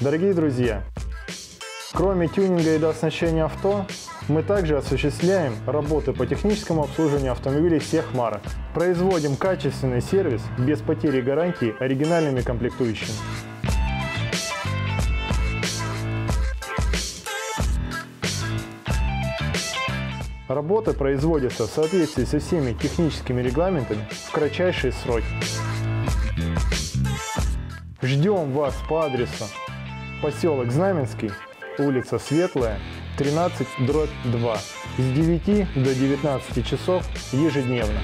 Дорогие друзья, кроме тюнинга и дооснащения авто, мы также осуществляем работы по техническому обслуживанию автомобилей всех марок. Производим качественный сервис без потери гарантии оригинальными комплектующими. Работы производятся в соответствии со всеми техническими регламентами в кратчайшие сроки. Ждем вас по адресу поселок Знаменский, улица Светлая, 13 дробь 2 с 9 до 19 часов ежедневно.